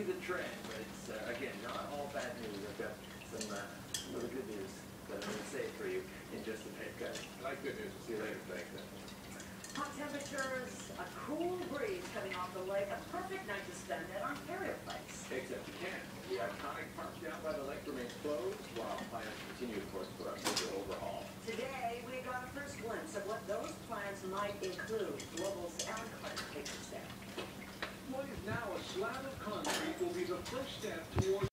see the trend, but it's, uh, again, not all bad news. I've got some uh, really good news that I'm going to say for you in just a bit, guys. I like good news. See you later. Thanks. Hot temperatures, a cool breeze coming off the lake, a perfect night to spend at Ontario Place. Except you can't. The iconic park down by the lake remains closed while plans continue, of course, for a major overhaul. Today, we got a first glimpse of what those plans might include. Global's Aaron first step toward